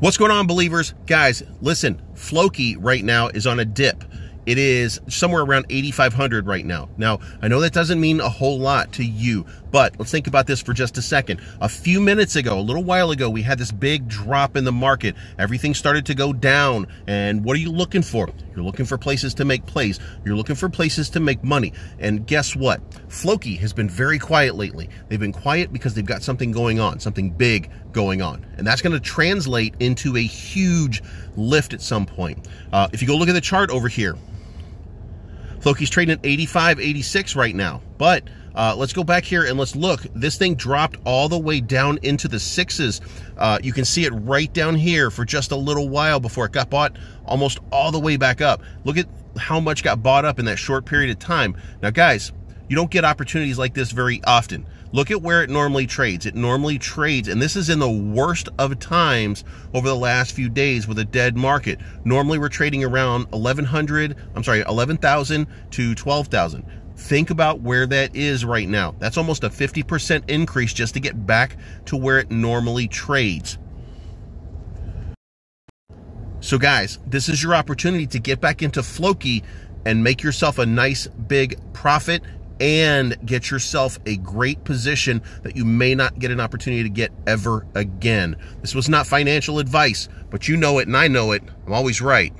What's going on, believers? Guys, listen, Floki right now is on a dip. It is somewhere around 8,500 right now. Now, I know that doesn't mean a whole lot to you, but let's think about this for just a second. A few minutes ago, a little while ago, we had this big drop in the market. Everything started to go down. And what are you looking for? You're looking for places to make plays. You're looking for places to make money. And guess what? Floki has been very quiet lately. They've been quiet because they've got something going on, something big going on. And that's going to translate into a huge lift at some point. Uh, if you go look at the chart over here, Floki's trading at 85, 86 right now. But uh, let's go back here and let's look. This thing dropped all the way down into the sixes. Uh, you can see it right down here for just a little while before it got bought almost all the way back up. Look at how much got bought up in that short period of time. Now, guys, you don't get opportunities like this very often. Look at where it normally trades. It normally trades, and this is in the worst of times over the last few days with a dead market. Normally we're trading around 1100, I'm sorry, 11,000 to 12,000. Think about where that is right now. That's almost a 50% increase just to get back to where it normally trades. So guys, this is your opportunity to get back into Floki and make yourself a nice big profit and get yourself a great position that you may not get an opportunity to get ever again. This was not financial advice, but you know it and I know it. I'm always right.